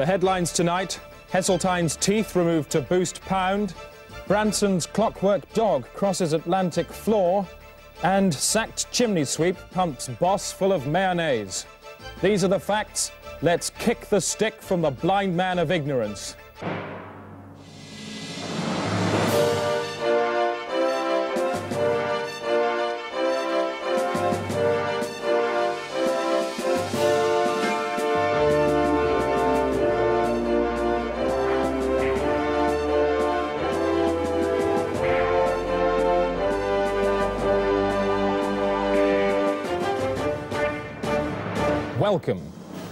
The headlines tonight, Heseltine's teeth removed to boost pound, Branson's clockwork dog crosses Atlantic floor, and sacked chimney sweep pumps boss full of mayonnaise. These are the facts. Let's kick the stick from the blind man of ignorance. Welcome.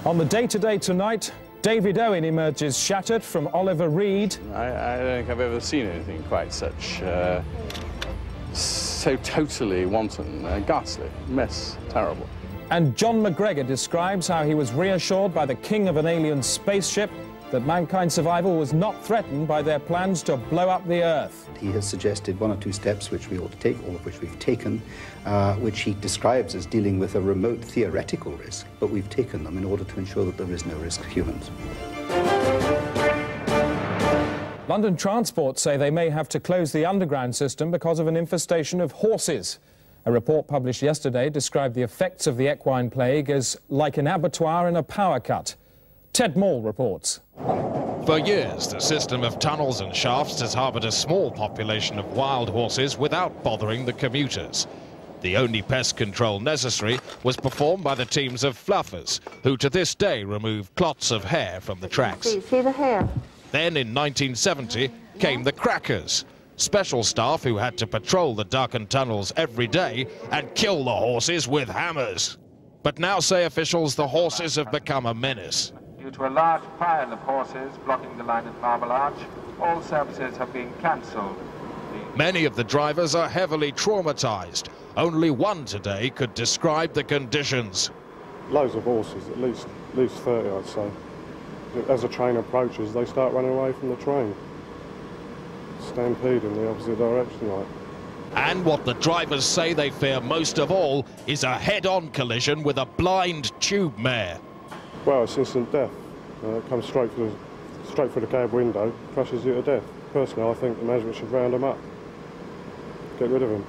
On the Day Today tonight, David Owen emerges shattered from Oliver Reed. I, I don't think I've ever seen anything quite such, uh, so totally wanton, uh, ghastly, mess, terrible. And John MacGregor describes how he was reassured by the king of an alien spaceship that mankind's survival was not threatened by their plans to blow up the Earth. He has suggested one or two steps which we ought to take, all of which we've taken, uh, which he describes as dealing with a remote theoretical risk, but we've taken them in order to ensure that there is no risk to humans. London Transport say they may have to close the underground system because of an infestation of horses. A report published yesterday described the effects of the equine plague as like an abattoir in a power cut. Ted Maul reports. For years, the system of tunnels and shafts has harboured a small population of wild horses without bothering the commuters. The only pest control necessary was performed by the teams of fluffers, who to this day remove clots of hair from the tracks. See, see the hair? Then in 1970 came the crackers, special staff who had to patrol the darkened tunnels every day and kill the horses with hammers. But now say officials the horses have become a menace. Due to a large pile of horses blocking the line at Marble Arch, all services have been cancelled. Many of the drivers are heavily traumatized. Only one today could describe the conditions. Loads of horses, at least, at least 30 I'd say. As the train approaches, they start running away from the train. Stampede in the opposite direction, like. And what the drivers say they fear most of all is a head-on collision with a blind tube mare. Well, it's instant death. Uh, it comes straight through, the, straight through the cab window, crushes you to death. Personally, I think the management should round them up. Get rid of them.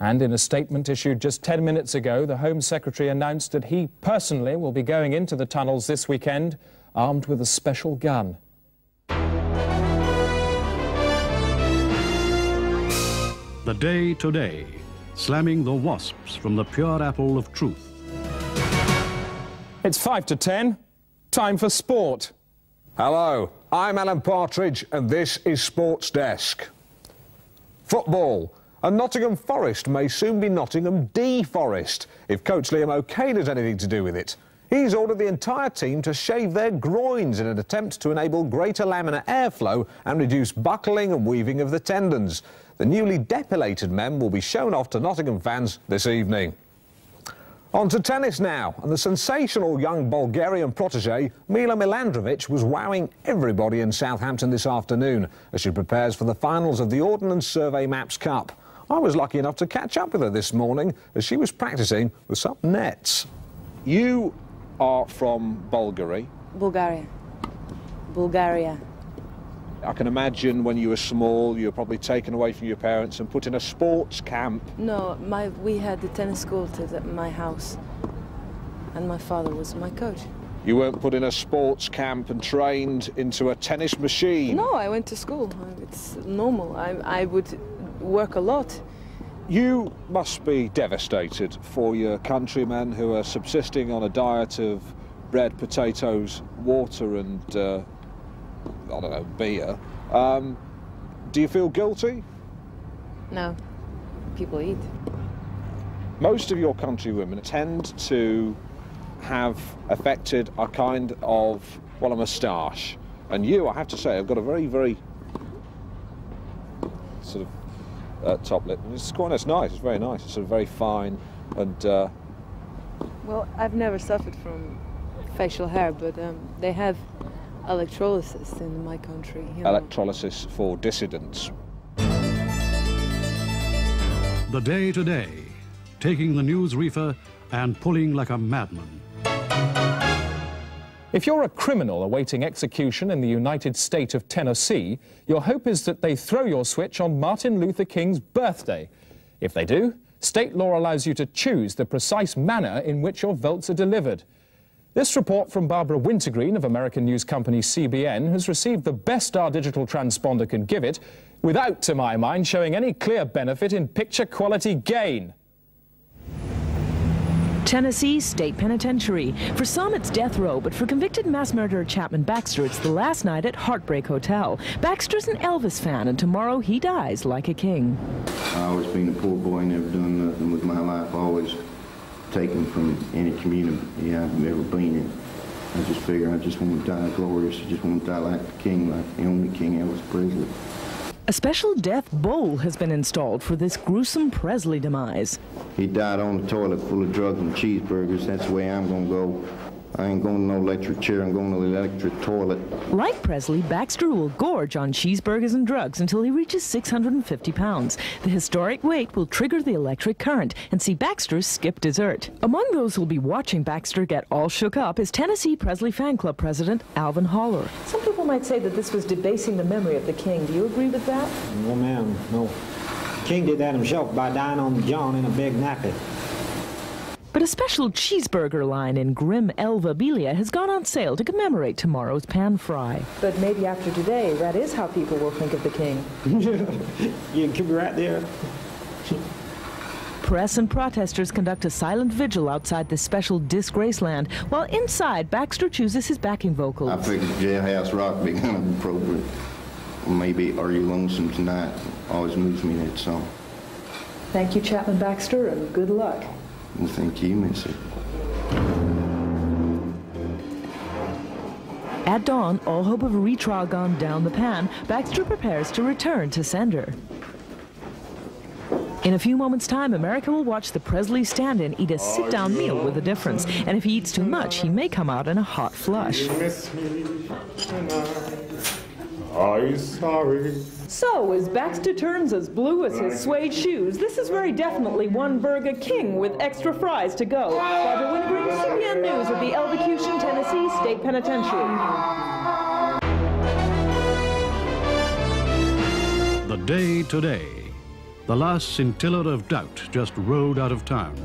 And in a statement issued just 10 minutes ago, the Home Secretary announced that he personally will be going into the tunnels this weekend armed with a special gun. The Day Today, slamming the wasps from the pure apple of truth. It's 5 to 10. Time for sport. Hello, I'm Alan Partridge, and this is Sports Desk. Football. And Nottingham Forest may soon be Nottingham D Forest if coach Liam O'Kane has anything to do with it. He's ordered the entire team to shave their groins in an attempt to enable greater laminar airflow and reduce buckling and weaving of the tendons. The newly depilated men will be shown off to Nottingham fans this evening. On to tennis now, and the sensational young Bulgarian protege Mila Milandrovic was wowing everybody in Southampton this afternoon as she prepares for the finals of the Ordnance Survey Maps Cup. I was lucky enough to catch up with her this morning as she was practicing with some nets. You are from Bulgaria. Bulgaria. Bulgaria. I can imagine when you were small, you were probably taken away from your parents and put in a sports camp. No, my, we had the tennis court at my house, and my father was my coach. You weren't put in a sports camp and trained into a tennis machine. No, I went to school. It's normal. I, I would work a lot. You must be devastated for your countrymen who are subsisting on a diet of bread, potatoes, water, and uh, I don't know, beer. Um, do you feel guilty? No, people eat. Most of your countrywomen tend to have affected a kind of, well, a moustache. And you, I have to say, have got a very, very sort of uh, top lip. It's quite it's nice, it's very nice. It's sort of very fine and... Uh, well, I've never suffered from facial hair, but um, they have electrolysis in my country. You know. Electrolysis for dissidents. The Day Today, taking the news reefer and pulling like a madman. If you're a criminal awaiting execution in the United State of Tennessee, your hope is that they throw your switch on Martin Luther King's birthday. If they do, state law allows you to choose the precise manner in which your votes are delivered. This report from Barbara Wintergreen of American news company CBN has received the best our digital transponder can give it, without, to my mind, showing any clear benefit in picture quality gain. Tennessee State Penitentiary. For some, it's death row, but for convicted mass murderer Chapman Baxter, it's the last night at Heartbreak Hotel. Baxter's an Elvis fan, and tomorrow he dies like a king. I always been a poor boy, never done nothing with my life, always taken from any community I've ever been in. I just figure I just want to die glorious. I just want to die like the king, like the only king Elvis Presley. A special death bowl has been installed for this gruesome Presley demise. He died on the toilet full of drugs and cheeseburgers. That's the way I'm going to go. I ain't going to no electric chair. I'm going to the electric toilet. Like Presley, Baxter will gorge on cheeseburgers and drugs until he reaches 650 pounds. The historic weight will trigger the electric current and see Baxter skip dessert. Among those who'll be watching Baxter get all shook up is Tennessee Presley Fan Club president Alvin Holler. Some people might say that this was debasing the memory of the king. Do you agree with that? No, ma'am. No. King did that himself by dying on the John in a big nappy. But a special cheeseburger line in Grim Elva Belia has gone on sale to commemorate tomorrow's pan fry. But maybe after today, that is how people will think of the king. you keep it right there. Press and protesters conduct a silent vigil outside this special disgrace land, while inside, Baxter chooses his backing vocals. I figured jailhouse rock would be kind of appropriate. Maybe Are You Lonesome Tonight always moves me that song. Thank you, Chapman Baxter, and good luck. Well, thank you, Missy. At dawn, all hope of a retrial gone down the pan, Baxter prepares to return to sender. In a few moments' time, America will watch the Presley stand-in eat a sit-down meal with a difference. And if he eats too much, he may come out in a hot flush. Are you sorry? So, as Baxter turns as blue as his suede shoes, this is very definitely one burger king with extra fries to go. Barbara Wintergreen, CBN News at the Elvocution, Tennessee State Penitentiary. The day today. The last scintilla of doubt just rode out of town.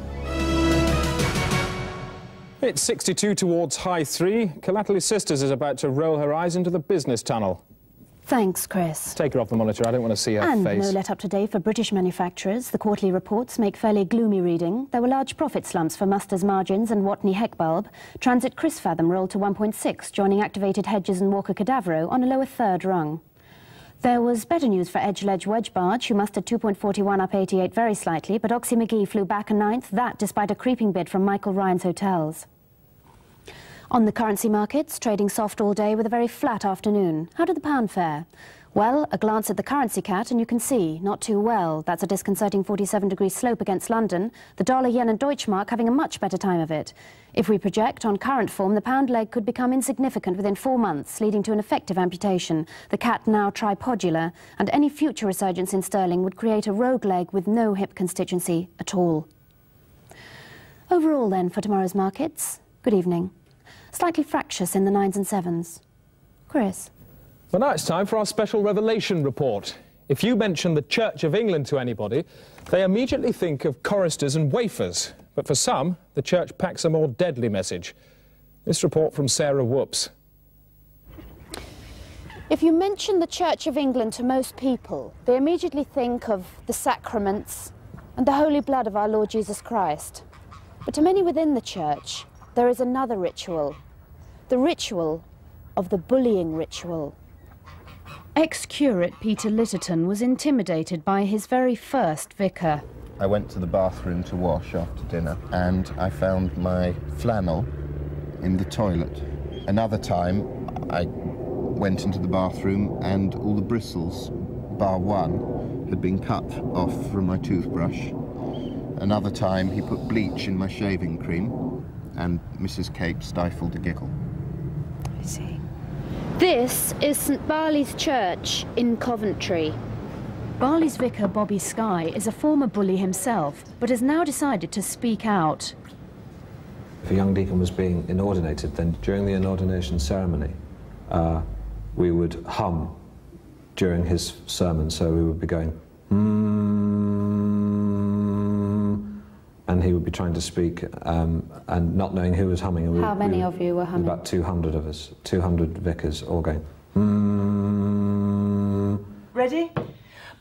It's 62 towards high three. Collaterlie Sisters is about to roll her eyes into the business tunnel. Thanks, Chris. Take her off the monitor. I don't want to see her and face. no let up today for British manufacturers. The quarterly reports make fairly gloomy reading. There were large profit slumps for Muster's margins and Watney Heckbulb. Transit Chris Fathom rolled to 1.6, joining activated Hedges and Walker Cadavro on a lower third rung. There was better news for Edge Ledge Wedge Barge, who mustered 2.41 up 88 very slightly, but Oxy McGee flew back a ninth, that despite a creeping bid from Michael Ryan's Hotels. On the currency markets, trading soft all day with a very flat afternoon. How did the pound fare? Well, a glance at the currency cat and you can see, not too well. That's a disconcerting 47 degree slope against London. The dollar, yen and Deutschmark having a much better time of it. If we project on current form, the pound leg could become insignificant within four months, leading to an effective amputation. The cat now tripodular, and any future resurgence in sterling would create a rogue leg with no hip constituency at all. Overall then, for tomorrow's markets, good evening. Slightly fractious in the nines and sevens. Chris. Well, now it's time for our special revelation report. If you mention the Church of England to anybody, they immediately think of choristers and wafers. But for some, the Church packs a more deadly message. This report from Sarah Whoops. If you mention the Church of England to most people, they immediately think of the sacraments and the holy blood of our Lord Jesus Christ. But to many within the Church, there is another ritual, the ritual of the bullying ritual. Ex-curate Peter Litterton was intimidated by his very first vicar. I went to the bathroom to wash after dinner and I found my flannel in the toilet. Another time I went into the bathroom and all the bristles, bar one, had been cut off from my toothbrush. Another time he put bleach in my shaving cream and Mrs. Cape stifled a giggle. I see. This is St Barley's Church in Coventry. Barley's vicar, Bobby Sky, is a former bully himself, but has now decided to speak out. if a young deacon was being inordinated, then during the inordination ceremony, uh, we would hum during his sermon. So we would be going, mm, and he would be trying to speak um, and not knowing who was humming. And we, How many we, of you were humming? About 200 of us, 200 vicars, all going, mm. Ready?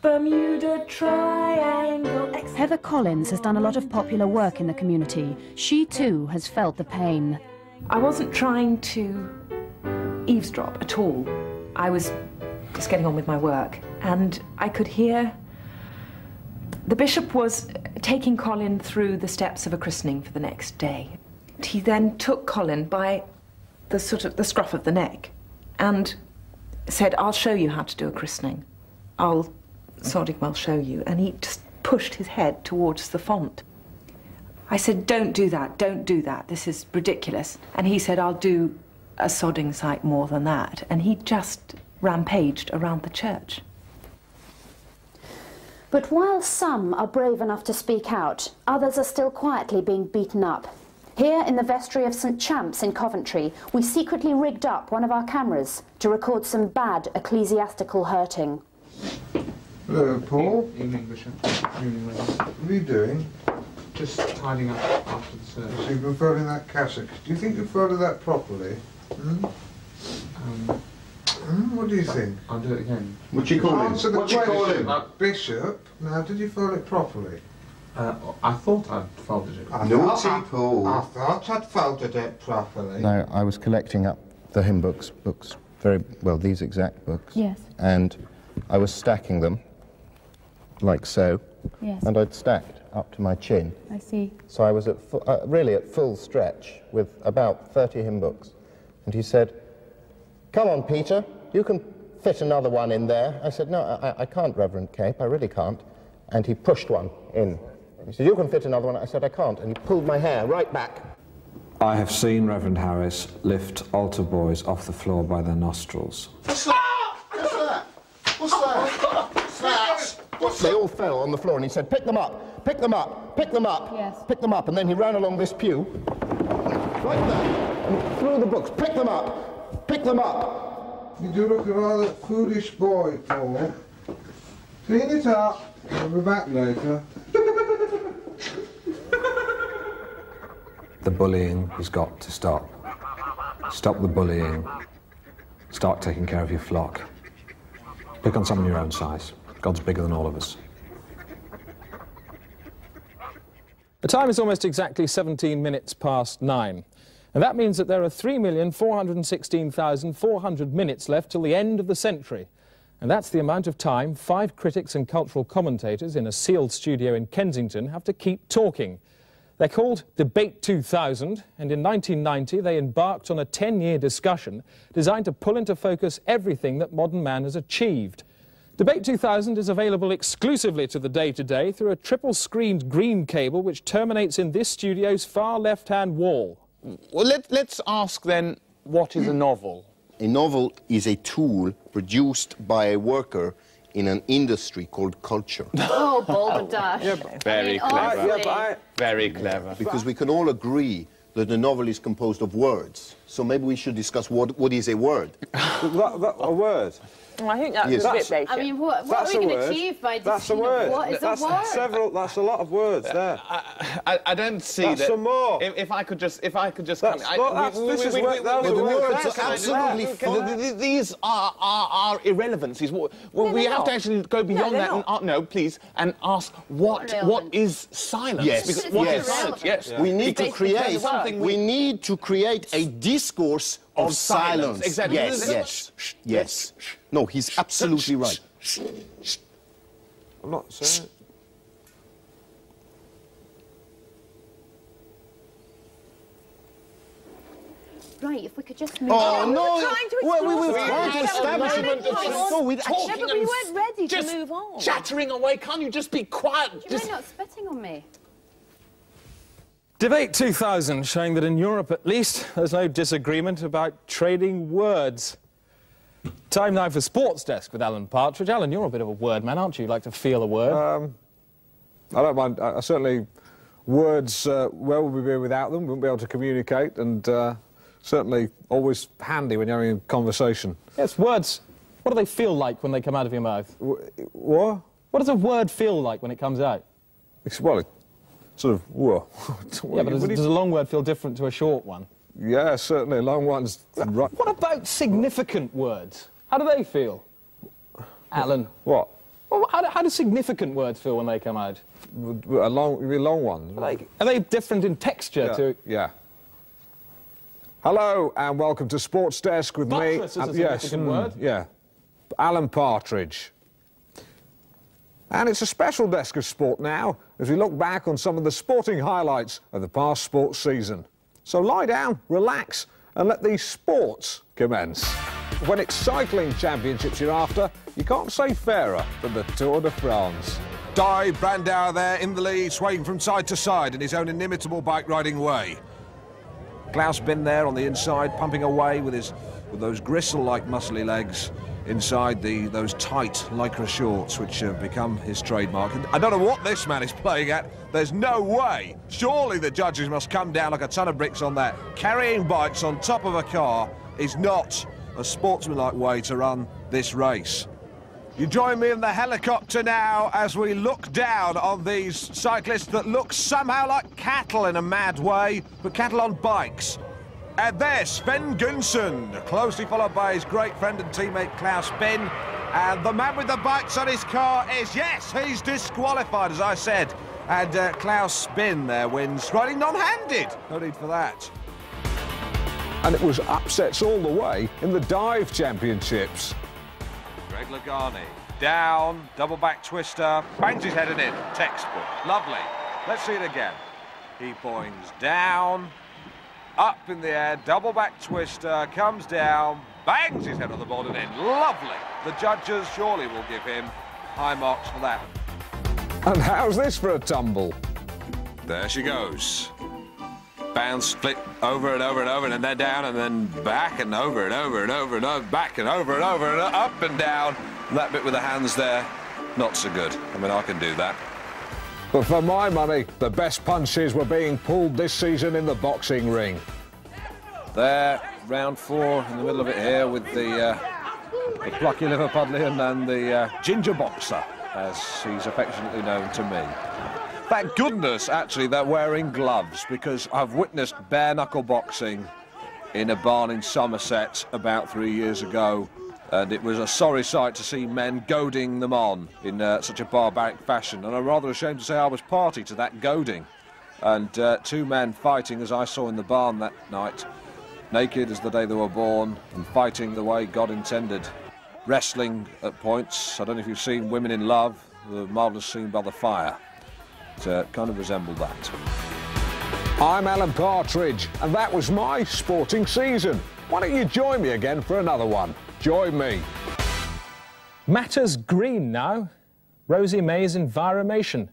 Bermuda Triangle. Heather Collins has done a lot of popular work in the community. She too has felt the pain. I wasn't trying to eavesdrop at all. I was just getting on with my work, and I could hear the bishop was taking Colin through the steps of a christening for the next day. He then took Colin by the sort of the scruff of the neck and said, I'll show you how to do a christening. I'll sodding well show you. And he just pushed his head towards the font. I said, don't do that, don't do that, this is ridiculous. And he said, I'll do a sodding sight more than that. And he just rampaged around the church. But while some are brave enough to speak out, others are still quietly being beaten up. Here in the vestry of St Champs in Coventry, we secretly rigged up one of our cameras to record some bad ecclesiastical hurting. Hello, Paul. Evening, Bishop. Evening, Lady. What are you doing? Just tidying up after the service. So you've been folding that cassock. Do you think you've folded that properly? Hmm? Um, Hmm? What do you think? I'll do it again. What you call him? Answer the What you call question. him? Bishop. Now, did you fold it properly? Uh, I thought I'd folded it. I Naughty thought I- Paul. I thought I'd folded it properly. No, I was collecting up the hymn books, books, very well, these exact books. Yes. And I was stacking them, like so. Yes. And I'd stacked up to my chin. I see. So I was at fu- uh, really at full stretch with about 30 hymn books. And he said, Come on, Peter, you can fit another one in there. I said, No, I, I can't, Reverend Cape, I really can't. And he pushed one in. He said, You can fit another one. I said, I can't. And he pulled my hair right back. I have seen Reverend Harris lift altar boys off the floor by their nostrils. What's that? What's that? What's that? What's that? What's they all fell on the floor and he said, Pick them up, pick them up, pick them up, Yes. pick them up. And then he ran along this pew, like that, and threw the books. Pick them up, pick them up. You do look a rather foolish boy, Paul. Clean it up. I'll be back later. The bullying has got to stop. Stop the bullying. Start taking care of your flock. Pick on someone your own size. God's bigger than all of us. The time is almost exactly 17 minutes past nine. And that means that there are 3,416,400 minutes left till the end of the century. And that's the amount of time five critics and cultural commentators in a sealed studio in Kensington have to keep talking. They're called Debate 2000, and in 1990 they embarked on a 10-year discussion designed to pull into focus everything that modern man has achieved. Debate 2000 is available exclusively to the Day Today through a triple-screened green cable which terminates in this studio's far left-hand wall. Well, let, let's ask then, what is a mm. novel? A novel is a tool produced by a worker in an industry called culture. Oh, balderdash. Very I mean, clever. honestly. Very clever. Because we can all agree that a novel is composed of words. So maybe we should discuss what, what is a word. a word? I think that's Yes. a bit basic. I mean, what, what are we going to achieve by That's a you know, word. What is that's a word? several. That's a lot of words there. I, I don't see That's that. some more. If, if I could just, if I could just That's come, not- that's- this is where- we- are we- words are absolutely fine. th- th- These are, are, are irrelevancies. Well, well, No, we they're have to actually go beyond they're that and uh, no, please, and ask what Not what relevant. is silence? Yes, Because what is yes. silence? Yes. We need to create. something We need to create a discourse of, Of silence. Exactly. Yes, yes, yes. No, he's absolutely right. I'm not saying. Right, if we could just move on. Oh, on. no. trying to Well, we explore were trying to Yeah, establish but it. we weren't But- going no, we- on. talking Yeah, but we and weren't ready to just move on. Chattering away, can't you just be quiet? You're Just not spitting on me. Debate 2000 showing that in Europe at least there's no disagreement about trading words. Time now for Sports Desk with Alan Partridge. Alan, you're a bit of a word man, aren't you? You like to feel a word. Um, I don't mind. I, I certainly words, uh, where would we be without them? We wouldn't be able to communicate, and uh, certainly always handy when you're having a conversation. Yes, words. What do they feel like when they come out of your mouth? What? What does a word feel like when it comes out? It's, well, it sort of, whoa. yeah, but does, does a long word feel different to a short one? Yeah, certainly. Long ones. Right. What about significant words? How do they feel? Alan. What? Well, how, do, how do significant words feel when they come out? A long, really long ones. Like, are they different in texture yeah. to? Yeah. Hello and welcome to Sports Desk with Buttress me. is a yes, significant mm, word. Yeah. Alan Partridge. And it's a special desk of sport now as we look back on some of the sporting highlights of the past sports season. So lie down, relax, and let these sports commence. When it's cycling championships you're after, you can't say fairer than the Tour de France. Di Brandauer there in the lead, swaying from side to side in his own inimitable bike riding way. Klaus Bin there on the inside, pumping away with his with those gristle-like muscly legs inside the those tight lycra shorts, which have become his trademark. And I don't know what this man is playing at. There's no way. Surely the judges must come down like a ton of bricks on that. Carrying bikes on top of a car is not a sportsmanlike way to run this race. You join me in the helicopter now as we look down on these cyclists that look somehow like cattle in a mad way, but cattle on bikes. And there's Sven Gunsen, closely followed by his great friend and teammate Klaus Bin. And the man with the bikes on his car is, yes, he's disqualified, as I said. And uh, Klaus Bin there wins, riding non-handed. No need for that. And it was upsets all the way in the dive championships. Greg Lagani, down, double back twister, bangs his head in textbook, lovely. Let's see it again. He boings down, up in the air, double back twister, comes down, bangs his head on the board and in, lovely. The judges surely will give him high marks for that. And how's this for a tumble? There she goes. Bounce, flip over and over and over, and then down, and then back and over and over and over and over, back and over and over and up and down. That bit with the hands there, not so good. I mean, I can do that. But for my money, the best punches were being pulled this season in the boxing ring. There, round four in the middle of it here with the, uh, the plucky Liverpudlian and the uh, ginger boxer, as he's affectionately known to me. Thank goodness, actually, they're wearing gloves because I've witnessed bare knuckle boxing in a barn in Somerset about three years ago, and it was a sorry sight to see men goading them on in uh, such a barbaric fashion. And I'm rather ashamed to say I was party to that goading. And uh, two men fighting, as I saw in the barn that night, naked as the day they were born, and fighting the way God intended. Wrestling at points. I don't know if you've seen Women in Love, the marvellous scene by the fire. It uh, kind of resembled that. I'm Alan Partridge, and that was my sporting season. Why don't you join me again for another one? Join me. Matters green now. Rosie May's Enviromation.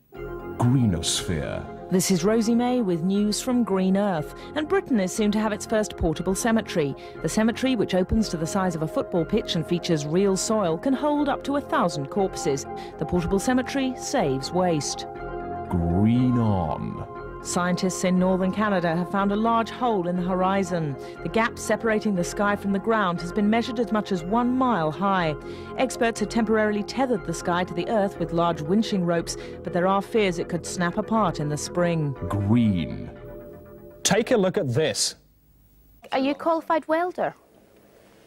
Greenosphere. This is Rosie May with news from Green Earth, and Britain is soon to have its first portable cemetery. The cemetery, which opens to the size of a football pitch and features real soil, can hold up to a thousand corpses. The portable cemetery saves waste. Green on. Scientists in northern Canada have found a large hole in the horizon. The gap separating the sky from the ground has been measured as much as one mile high. Experts have temporarily tethered the sky to the earth with large winching ropes, but there are fears it could snap apart in the spring. Green. Take a look at this. Are you a qualified welder?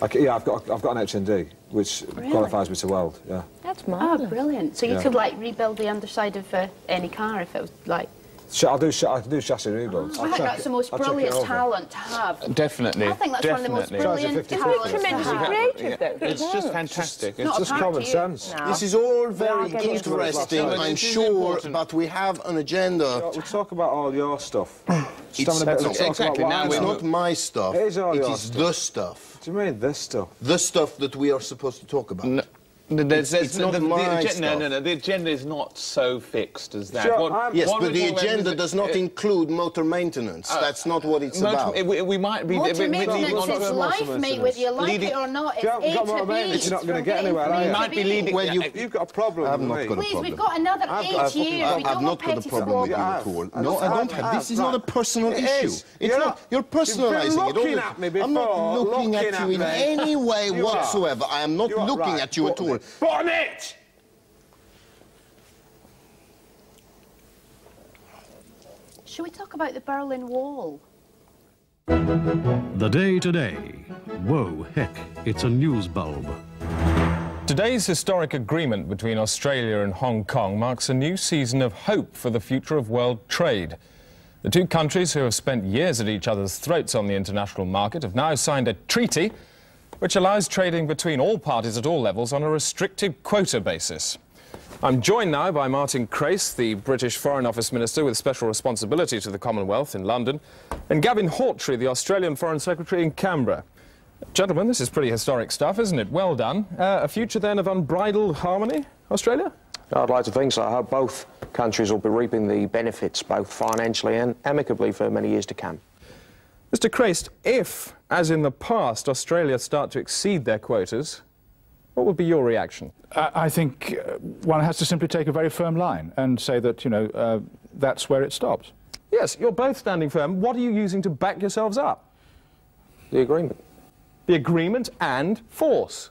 Okay, yeah, I've got I've got an HND, which Really? qualifies me to weld. Yeah. That's marvellous. Oh, brilliant. So you Yeah. could, like, rebuild the underside of uh, any car if it was, like... Sh- I'll do sh- oh, I can do chassis rebuilds. I think that's the most I'll check it brilliant talent to have. Definitely. I think that's one of the most brilliant talents of to have. creative, though. It's just fantastic. Not just common you. sense. No. This is all very get used to it. interesting, I'm sure, important. but we have an agenda. We'll talk about all your stuff. It's, Just having a bit of a talk exactly, now what we I it's know. know. not my stuff. It is all It your is stuff. the stuff. What do you mean this stuff? The stuff that we are supposed to talk about. No. There's, It's- it's not the, the my agen- no, stuff. no, no. The agenda is not so fixed as that. Sure, What- yes, what but the agenda does not uh, include motor maintenance. uh, That's not what it's motor- about. We, we might be. Motor we- we- maintenance leading on is to- life, mate, whether you like Leading- it or not. It's You haven't A got to motor B. maintenance, you're not gonna get anywhere, are You might be leading. Well, you, you've got a problem. I've not got a Please, we've got another I've eight got- I've- years. I've- we don't not want got a petty problem with you at all. No, I don't have. This is not a personal issue. It's not. not- You're personalising it. all looking the- at me I'm not looking looking at you in any way whatsoever. I am not looking at you at all. Bonnet! Should we talk about the Berlin Wall? The day today. Whoa, heck, it's a news bulb. Today's historic agreement between Australia and Hong Kong marks a new season of hope for the future of world trade. The two countries, who have spent years at each other's throats on the international market, have now signed a treaty which allows trading between all parties at all levels on a restricted quota basis. I'm joined now by Martin Crace, the British Foreign Office Minister with special responsibility to the Commonwealth in London, and Gavin Hawtrey, the Australian Foreign Secretary in Canberra. Gentlemen, this is pretty historic stuff, isn't it? Well done. Uh, a future then of unbridled harmony, Australia? I'd like to think so. I hope both countries will be reaping the benefits, both financially and amicably, for many years to come. Mr. Crace, if, as in the past, Australia start to exceed their quotas, what would be your reaction? I I think uh, one has to simply take a very firm line and say that, you know, uh, that's where it stops. Yes, you're both standing firm. What are you using to back yourselves up? The agreement. The agreement and force.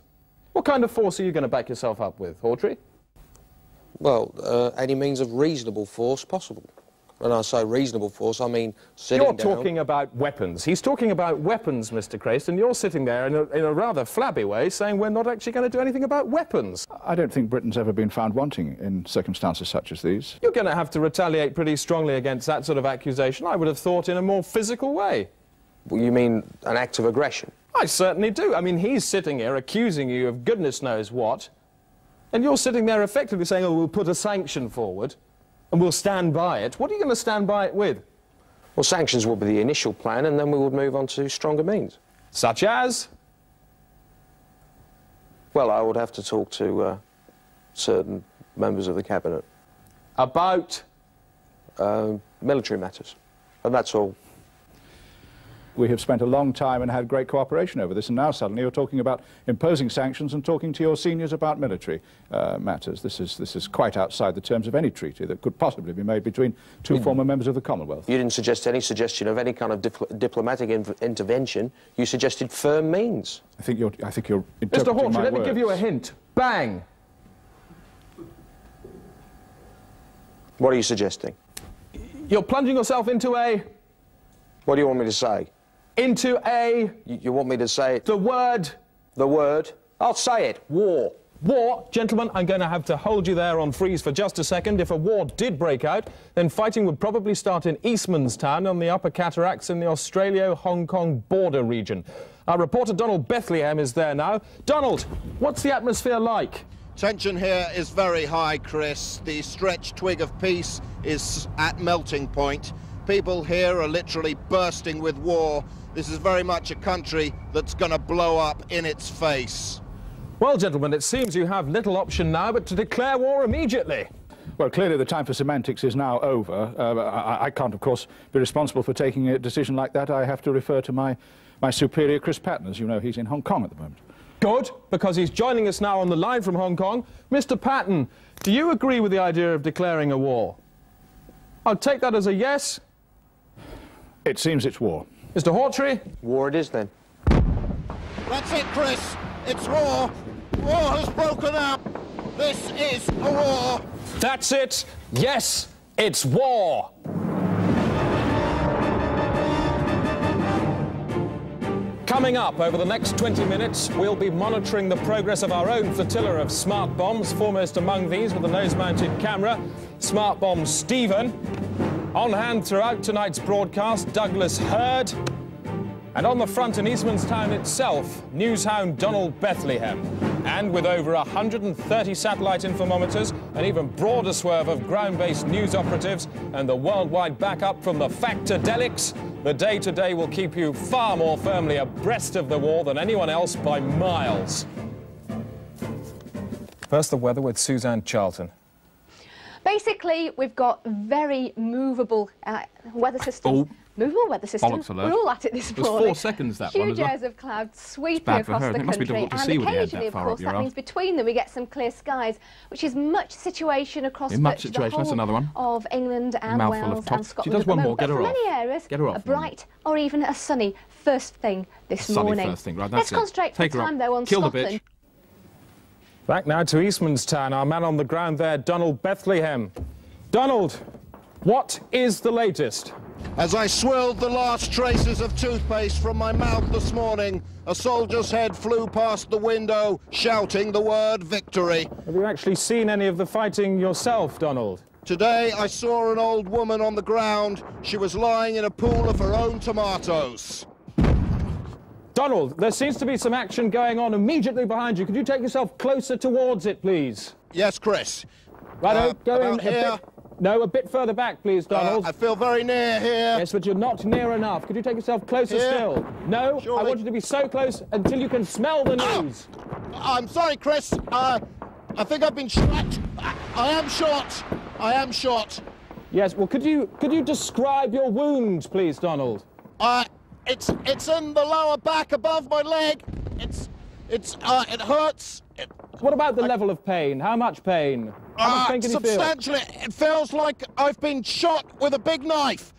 What kind of force are you going to back yourself up with, Hawtrey? Well, uh, any means of reasonable force possible. When I say reasonable force, I mean sitting You're down. talking about weapons. He's talking about weapons, Mr. Crace, and you're sitting there in a, in a rather flabby way saying we're not actually going to do anything about weapons. I don't think Britain's ever been found wanting in circumstances such as these. You're going to have to retaliate pretty strongly against that sort of accusation, I would have thought, in a more physical way. You mean an act of aggression? I certainly do. I mean, he's sitting here accusing you of goodness knows what, and you're sitting there effectively saying, oh, we'll put a sanction forward, and we'll stand by it. What are you going to stand by it with? Well, sanctions will be the initial plan, and then we would move on to stronger means. Such as? Well, I would have to talk to uh, certain members of the cabinet. About? Uh, military matters. And that's all. We have spent a long time and had great cooperation over this, and now suddenly you're talking about imposing sanctions and talking to your seniors about military uh, matters. This is, this is quite outside the terms of any treaty that could possibly be made between two former members of the Commonwealth. You didn't suggest any suggestion of any kind of dipl diplomatic in intervention. You suggested firm means. I think you're, I think you're Mr. interpreting Hawtrey, my let me give you a hint. Bang! What are you suggesting? You're plunging yourself into a... What do you want me to say? Into a... You, you want me to say it? The word... The word? I'll say it. War. War, gentlemen, I'm going to have to hold you there on freeze for just a second. If a war did break out, then fighting would probably start in Eastman's Town on the Upper Cataracts in the Australia-Hong Kong border region. Our reporter Donald Bethlehem is there now. Donald, what's the atmosphere like? Tension here is very high, Chris. The stretched twig of peace is at melting point. People here are literally bursting with war. This is very much a country that's going to blow up in its face. Well, gentlemen, it seems you have little option now but to declare war immediately. Well, clearly the time for semantics is now over. Uh, I, I can't, of course, be responsible for taking a decision like that. I have to refer to my, my superior, Chris Patten. As you know, he's in Hong Kong at the moment. Good, because he's joining us now on the line from Hong Kong. Mr. Patten, do you agree with the idea of declaring a war? I'll take that as a yes. It seems it's war. Mr. Hawtrey? War it is then. That's it, Chris. It's war. War has broken out. This is a war. That's it. Yes, it's war. Coming up over the next 20 minutes, we'll be monitoring the progress of our own flotilla of smart bombs, foremost among these with a nose-mounted camera, smart bomb Stephen. On hand throughout tonight's broadcast, Douglas Hurd. And on the front in Eastman's Town itself, newshound Donald Bethlehem. And with over 130 satellite informometers, an even broader swerve of ground-based news operatives, and the worldwide backup from the Factordelics, the day today will keep you far more firmly abreast of the war than anyone else by miles. First, the weather with Suzanne Charlton. Basically, we've got very movable uh, weather systems. Oh. Movable weather alert. We're all at it this morning. It was four seconds, that one, Huge well. airs of clouds sweeping across her. the It must be country, difficult to and see with your head occasionally, that of course, your that means between them we get some clear skies, which is much situation across In much situation, the that's another one. of England and Wales and She Scotland. does one more, get her off. many areas, Get her off, a bright or even a sunny first thing this Sunny morning. first thing, right, Let's that's it. concentrate Take for time though on Kill the Scotland. Back now to Eastmanstown. Our man on the ground there, Donald Bethlehem. Donald, what is the latest? As I swirled the last traces of toothpaste from my mouth this morning, a soldier's head flew past the window, shouting the word victory. Have you actually seen any of the fighting yourself, Donald? Today I saw an old woman on the ground. She was lying in a pool of her own tomatoes. Donald, there seems to be some action going on immediately behind you. Could you take yourself closer towards it, please? Yes, Chris. Righto, Uh, go in here. bit. No, a bit further back, please, Donald. Uh, I feel very near here. Yes, but you're not near enough. Could you take yourself closer Here? still? No, I want you to be so close until you can smell the news. I'm sorry, Chris. Uh, I think I've been shot. I, I am shot. I am shot. Yes, well, could you could you describe your wound, please, Donald? It's it's in the lower back above my leg. It's it's uh, it hurts. It, What about the level of pain? How much pain? How much uh, pain can you feel? substantially. It feels like I've been shot with a big knife.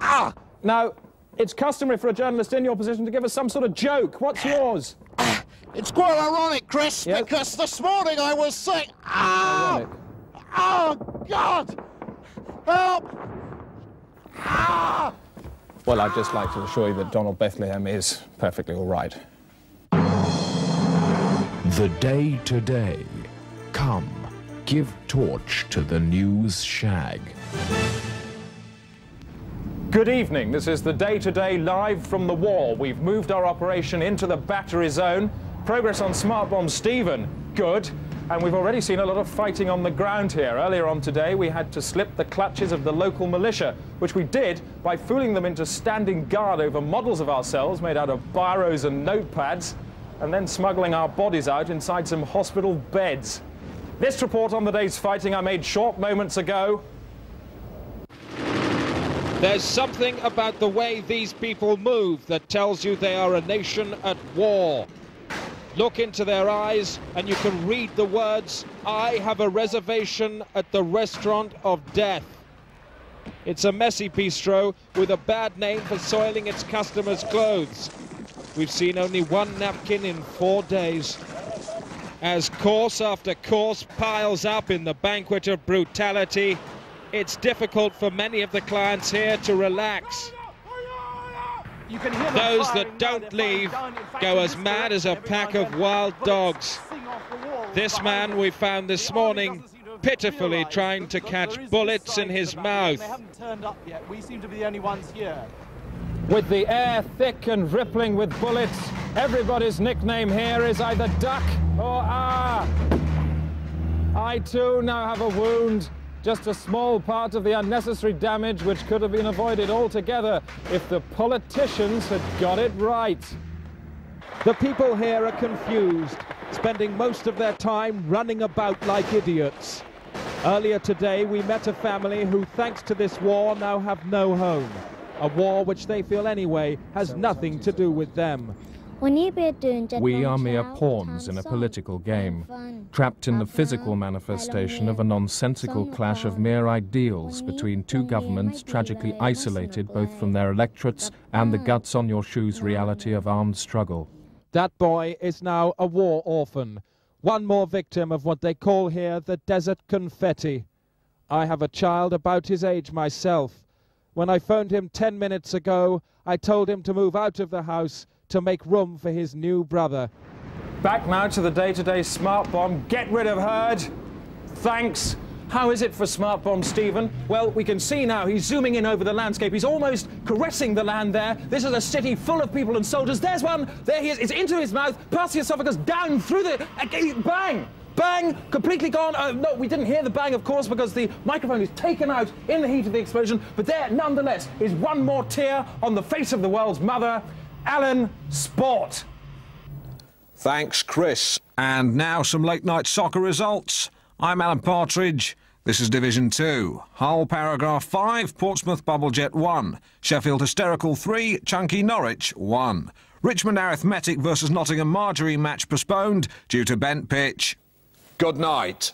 Ah! Now, it's customary for a journalist in your position to give us some sort of joke. What's yours? It's quite ironic, Chris, because this morning I was saying, ah, Ironic. oh God, help! Ah! Well, I'd just like to assure you that Donald Bethlehem is perfectly all right. The Day Today. Come, give torch to the news shag. Good evening. This is the Day Today live from the war. We've moved our operation into the battery zone. Progress on smart bomb Stephen, good. And we've already seen a lot of fighting on the ground here. Earlier on today, we had to slip the clutches of the local militia, which we did by fooling them into standing guard over models of ourselves made out of biros and notepads, and then smuggling our bodies out inside some hospital beds. This report on the day's fighting I made short moments ago There's something about the way these people move that tells you they are a nation at war. Look into their eyes and you can read the words, I have a reservation at the restaurant of death. It's a messy bistro with a bad name for soiling its customers' clothes. We've seen only one napkin in four days. As course after course piles up in the banquet of brutality, it's difficult for many of the clients here to relax. Those that don't leave go as mad as a pack of wild dogs. This man we found this morning pitifully trying to catch bullets in his mouth. They haven't turned up yet. We seem to be the only ones here. With the air thick and rippling with bullets, everybody's nickname here is either Duck or Ah. I too now have a wound, just a small part of the unnecessary damage which could have been avoided altogether if the politicians had got it right. The people here are confused, spending most of their time running about like idiots. Earlier today, we met a family who, thanks to this war, now have no home. A war which they feel anyway has nothing to do with them. We are mere pawns in a political game, trapped in the physical manifestation of a nonsensical clash of mere ideals between two governments tragically isolated both from their electorates and the guts on your shoes reality of armed struggle. That boy is now a war orphan, one more victim of what they call here the desert confetti. I have a child about his age myself. When I phoned him 10 minutes ago, I told him to move out of the house to make room for his new brother. Back now to the Day Today smart bomb. Get rid of Hurd. Thanks. How is it for Smart Bomb, Stephen? Well, we can see now he's zooming in over the landscape. He's almost caressing the land there. This is a city full of people and soldiers. There's one. There he is. It's into his mouth, past the esophagus, down through the... uh, Bang! Bang! Completely gone. Uh, no, we didn't hear the bang, of course, because the microphone is taken out in the heat of the explosion. But there, nonetheless, is one more tear on the face of the world's mother, Alan Sport. Thanks, Chris. And now some late night soccer results. I'm Alan Partridge. This is Division 2. Hull Paragraph 5, Portsmouth Bubblejet 1. Sheffield Hysterical 3, Chunky Norwich 1. Richmond Arithmetic versus Nottingham Marjorie match postponed due to bent pitch. Good night.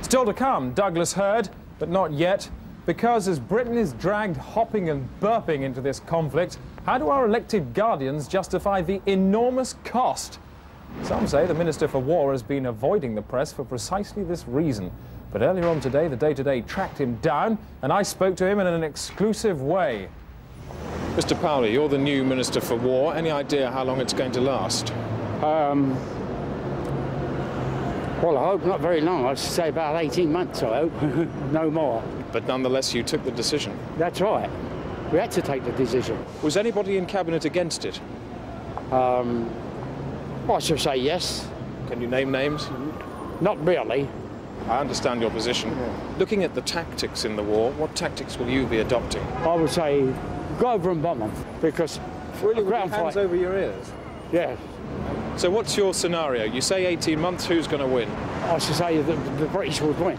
Still to come, Douglas Hurd, but not yet. Because as Britain is dragged hopping and burping into this conflict, how do our elected guardians justify the enormous cost? Some say the Minister for War has been avoiding the press for precisely this reason. But earlier on today, the Day Today tracked him down, and I spoke to him in an exclusive way. Mr. Powley, you're the new Minister for War. Any idea how long it's going to last? Um, well, I hope not very long. I should say about 18 months, I hope. no more. But nonetheless, you took the decision. That's right. We had to take the decision. Was anybody in Cabinet against it? Um, well, I should say yes. Can you name names? Not really. I understand your position. Looking at the tactics in the war, what tactics will you be adopting? I would say go over and bomb them because really ground hands fight. over your ears. Yeah. So what's your scenario? You say 18 months, who's going to win? I should say the, the British would win.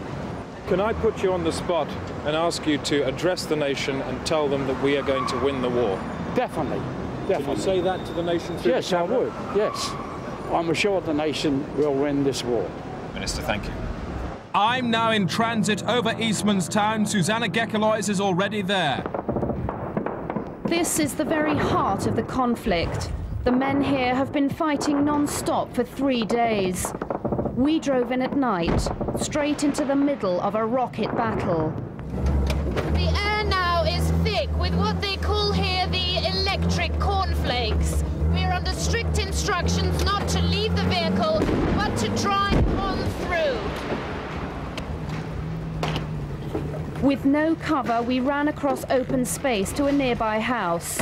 Can I put you on the spot and ask you to address the nation and tell them that we are going to win the war? Definitely. Definitely. Can you say that to the nation through Yes, the I would. Yes. I'm assured the nation will win this war. Minister, thank you. I'm now in transit over Eastman's Town. Susanna Gekalois is already there. This is the very heart of the conflict. The men here have been fighting non-stop for three days. We drove in at night, straight into the middle of a rocket battle. The air now is thick with what they call here the electric cornflakes. We're under strict instructions not to leave the vehicle, but to drive on through. With no cover, we ran across open space to a nearby house.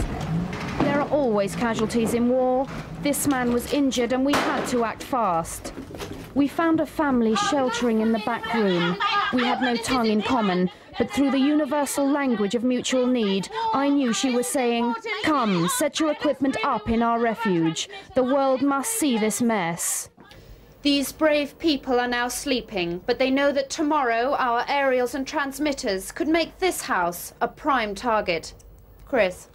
There are always casualties in war. This man was injured and we had to act fast. We found a family sheltering in the back room. We had no tongue in common, but through the universal language of mutual need, I knew she was saying, Come, set your equipment up in our refuge. The world must see this mess. These brave people are now sleeping, but they know that tomorrow our aerials and transmitters could make this house a prime target. Chris.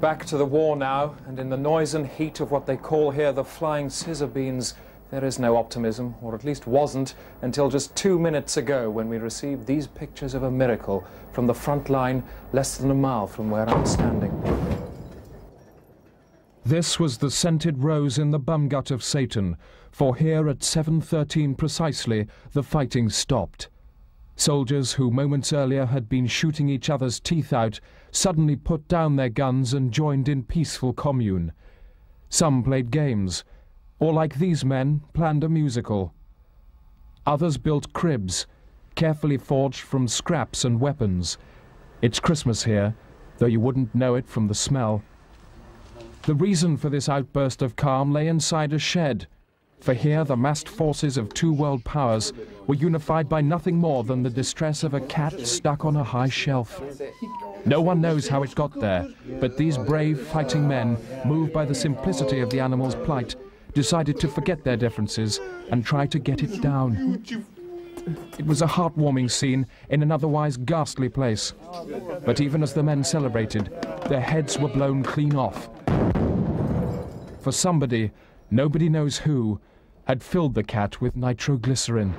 Back to the war now, and in the noise and heat of what they call here the flying scissor beans, there is no optimism, or at least wasn't, until just two minutes ago when we received these pictures of a miracle from the front line less than a mile from where I'm standing. This was the scented rose in the bum gut of Satan, for here at 7.13 precisely, the fighting stopped. Soldiers who moments earlier had been shooting each other's teeth out suddenly put down their guns and joined in peaceful commune. Some played games, or like these men, planned a musical. Others built cribs, carefully forged from scraps and weapons. It's Christmas here, though you wouldn't know it from the smell. The reason for this outburst of calm lay inside a shed, for here the massed forces of two world powers were unified by nothing more than the distress of a cat stuck on a high shelf. No one knows how it got there, but these brave fighting men, moved by the simplicity of the animal's plight, decided to forget their differences and try to get it down. It was a heartwarming scene in an otherwise ghastly place. But even as the men celebrated, their heads were blown clean off. For somebody, nobody knows who, had filled the cat with nitroglycerin.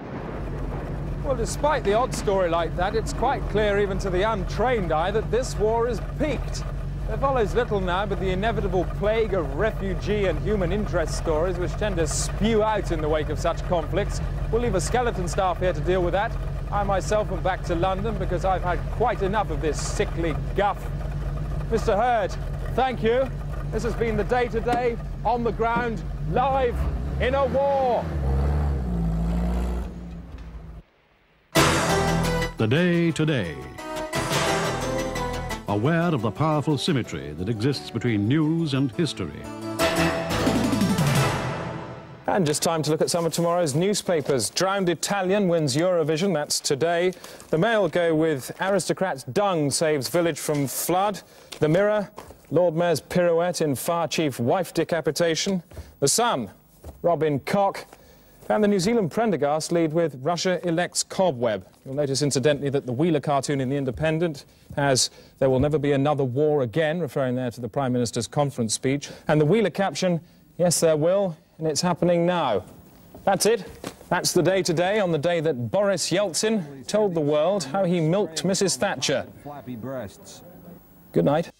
Well, despite the odd story like that, it's quite clear even to the untrained eye that this war is peaked. There follows little now but the inevitable plague of refugee and human interest stories which tend to spew out in the wake of such conflicts. We'll leave a skeleton staff here to deal with that. I myself am back to London because I've had quite enough of this sickly guff. Mr. Hurd, thank you. This has been the Day Today, on the ground, live, in a war. The Day Today. Aware of the powerful symmetry that exists between news and history. And just time to look at some of tomorrow's newspapers. Drowned Italian wins Eurovision, that's today. The Mail go with Aristocrats Dung saves village from flood. The Mirror, Lord Mayor's pirouette in Fire Chief wife decapitation. The Sun, Robin Koch. And the New Zealand Prendergast lead with Russia elects Cobweb. You'll notice, incidentally, that the Wheeler cartoon in The Independent has There will never be another war again, referring there to the Prime Minister's conference speech. And the Wheeler caption, Yes, there will, and it's happening now. That's it. That's the day today, on the day that Boris Yeltsin told the world how he milked Mrs. Thatcher. Flappy breasts. Good night.